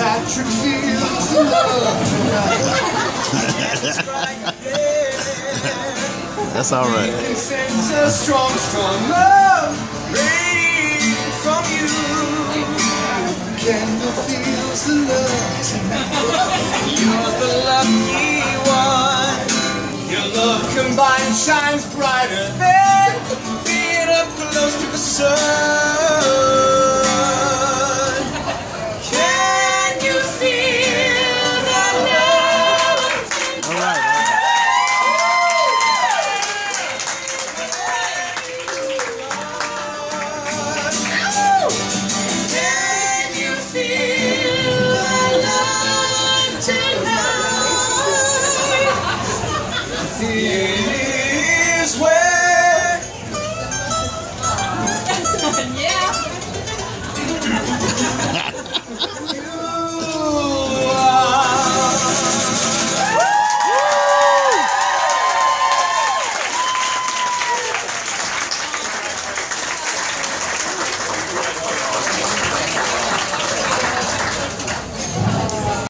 Patrick feels love tonight. That's all right. Strong, strong love from you. Feels the love. You're the lucky one. Your love combined shines brighter than being up close to the sun. is where